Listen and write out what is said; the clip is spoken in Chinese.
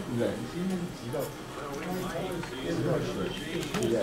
对不对？对不对？